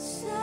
So